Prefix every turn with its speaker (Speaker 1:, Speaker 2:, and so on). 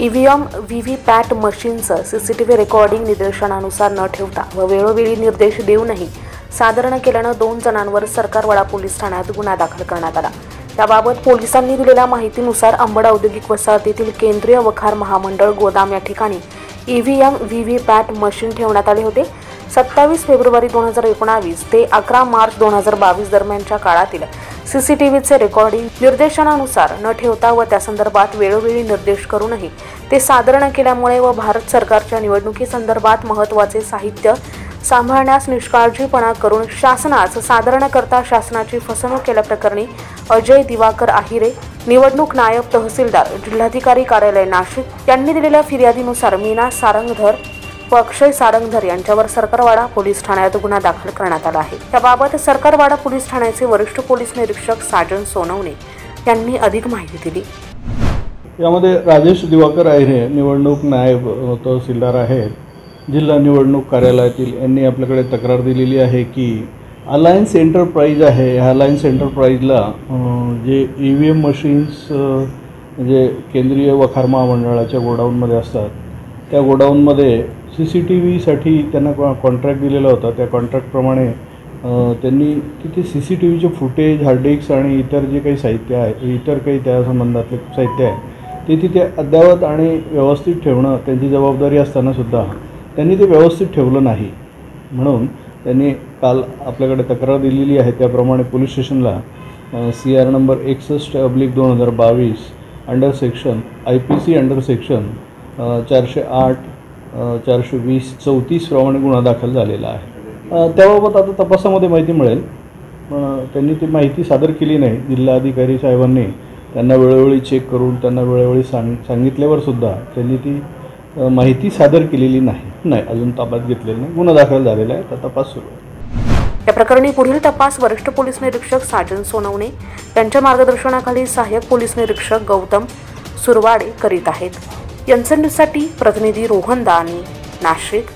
Speaker 1: EVM V V PAT मशीनचं CCTV recording निदर्शनानुसार न ठेवता व वेळोवेळी निर्देश देऊनही न केल्यानं दोन जणांवर सरकारवाडा पोलीस ठाण्यात गुन्हा दाखल करण्यात आला. त्याबाबत पोलिसांनी दिलेल्या माहितीनुसार अंबड औद्योगिक वसाहतीतील केंद्रीय वखार महामंडळ गोदाम या ठिकाणी EVM V V PAT machine ठेवण्यात आले होते. सत्तावीस फेब्रुवारी दोन हजार एकोणावीस ते अकरा मार्च दोन हजार बावीस दरम्यानच्या काळातील सीसीटीव्हीचे रेकॉर्डिंग निर्देशनानुसार न ठेवता व त्या संदर्भात वेळोवेळी निर्देश करूनही ते सादर न केल्यामुळे व भारत सरकारच्या निवडणुकीसंदर्भात महत्त्वाचे साहित्य सांभाळण्यास निष्काळजीपणा करून शासनास सादर न करता शासनाची फसवणूक केल्याप्रकरणी अजय दिवाकर आहिरे निवडणूक नायब तहसीलदार जिल्हाधिकारी कार्यालय नाशिक यांनी दिलेल्या फिर्यादीनुसार मीना सारंगधर व अक्षय सारंगधर यांच्यावर सरकारवाडा पोलीस ठाण्यात गुन्हा दाखल करण्यात आला आहे. त्याबाबत सरकारवाडा पोलीस ठाण्याचे वरिष्ठ पोलीस निरीक्षक साजन सोनवणे यांनी अधिक माहिती दिली.
Speaker 2: यामध्ये राजेश दिवाकर आहेरे निवडणूक नायब तहसीलदार आहेत जिल्हा निवडणूक कार्यालयातील यांनी आपल्याकडे तक्रार दिलेली आहे की अलायन्स एंटरप्राईज आहे. ह्या अलायन्स एंटरप्राईजला जे ई व्ही एम मशीन्स जे केंद्रीय वखार महामंडळाच्या गोडाऊनमध्ये असतात. त्या गोडाऊनमध्ये सी सी टी व्हीसाठी त्यांना कॉ कॉन्ट्रॅक्ट दिलेला होता. त्या कॉन्ट्रॅक्टप्रमाणे त्यांनी तिथे सी सी टी व्हीचे फुटेज हार्डिक्स आणि इतर जे काही साहित्य आहे इतर काही त्या संबंधातले साहित्य आहे ते तिथे अद्ययावत आणि व्यवस्थित ठेवणं त्यांची जबाबदारी असतानासुद्धा त्यांनी ते व्यवस्थित ठेवलं नाही. म्हणून त्यांनी काल आपल्याकडे तक्रार दिलेली आहे. त्याप्रमाणे पोलीस स्टेशनला सी आर नंबर एकसष्ट अब्लिक दोन हजार बावीस under section I P C under section चारशे आठ चारशे वीस चौतीस प्रमाणे गुन्हा दाखल झालेला आहे. त्याबाबत आता तपासामध्ये माहिती मिळेल. पण त्यांनी ती माहिती सादर केली नाही. जिल्हाधिकारी साहेबांनी त्यांना वेळोवेळी चेक करून त्यांना वेळोवेळी सांग सांगितल्यावर सुद्धा त्यांनी ती माहिती सादर केलेली नाही. नाही अजून ताब्यात घेतलेली नाही. गुन्हा दाखल झालेला आहे. तर तपास सुरू आहे.
Speaker 1: या प्रकरणी पुढील तपास वरिष्ठ पोलीस निरीक्षक साजन सोनवणे यांच्या मार्गदर्शनाखाली सहाय्यक पोलीस निरीक्षक गौतम सुरवाडे करीत आहेत. यांचं न्यूजसाठी प्रतिनिधी रोहन दानी नाशिक.